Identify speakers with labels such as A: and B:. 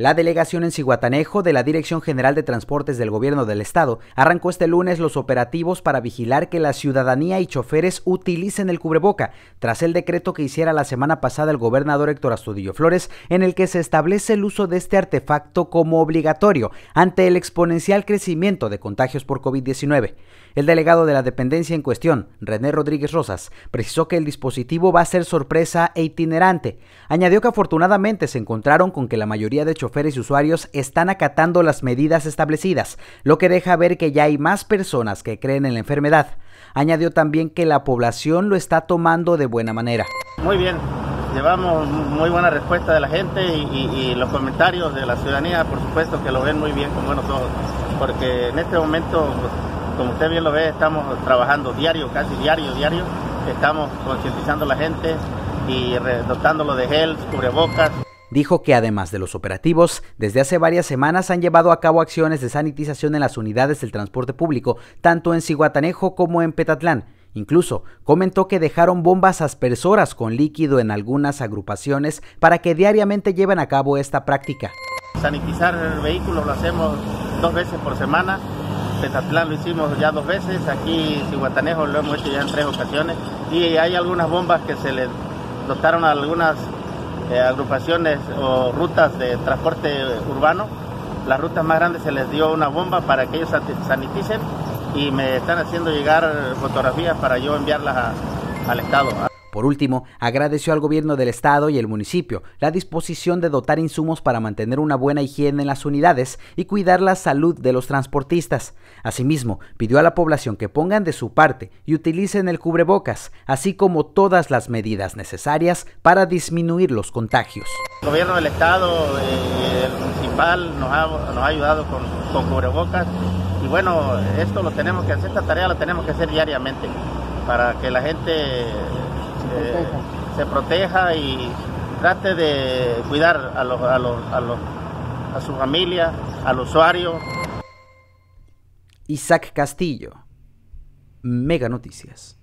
A: La delegación en Ciguatanejo de la Dirección General de Transportes del Gobierno del Estado arrancó este lunes los operativos para vigilar que la ciudadanía y choferes utilicen el cubreboca, tras el decreto que hiciera la semana pasada el gobernador Héctor Astudillo Flores, en el que se establece el uso de este artefacto como obligatorio ante el exponencial crecimiento de contagios por COVID-19. El delegado de la dependencia en cuestión, René Rodríguez Rosas, precisó que el dispositivo va a ser sorpresa e itinerante. Añadió que afortunadamente se encontraron con que la mayoría de choferes y usuarios están acatando las medidas establecidas, lo que deja ver que ya hay más personas que creen en la enfermedad. Añadió también que la población lo está tomando de buena manera.
B: Muy bien, llevamos muy buena respuesta de la gente y, los comentarios de la ciudadanía, por supuesto que lo ven muy bien con buenos ojos, porque en este momento como usted bien lo ve, estamos trabajando diario, casi diario, diario. Estamos concientizando a la gente y dotándolo de gel, cubrebocas.
A: Dijo que además de los operativos, desde hace varias semanas han llevado a cabo acciones de sanitización en las unidades del transporte público, tanto en Ciguatanejo como en Petatlán. Incluso comentó que dejaron bombas aspersoras con líquido en algunas agrupaciones para que diariamente lleven a cabo esta práctica.
B: Sanitizar el vehículo lo hacemos dos veces por semana Petatlán lo hicimos ya dos veces, aquí Cihuatanejo lo hemos hecho ya en tres ocasiones y hay algunas bombas que se le dotaron a algunas agrupaciones o rutas de transporte urbano. Las rutas más grandes se les dio una bomba para que ellos saniticen y me están haciendo llegar fotografías para yo enviarlas al Estado.
A: Por último, agradeció al gobierno del estado y el municipio la disposición de dotar insumos para mantener una buena higiene en las unidades y cuidar la salud de los transportistas. Asimismo, pidió a la población que pongan de su parte y utilicen el cubrebocas, así como todas las medidas necesarias para disminuir los contagios.
B: El gobierno del estado eh, el municipal nos ha, ayudado con, con cubrebocas y bueno, esto lo tenemos que hacer, esta tarea la tenemos que hacer diariamente para que la gente eh, se proteja y trate de cuidar a, los, a, los, a, los, a su familia, al usuario.
A: Isaac Castillo, Mega Noticias.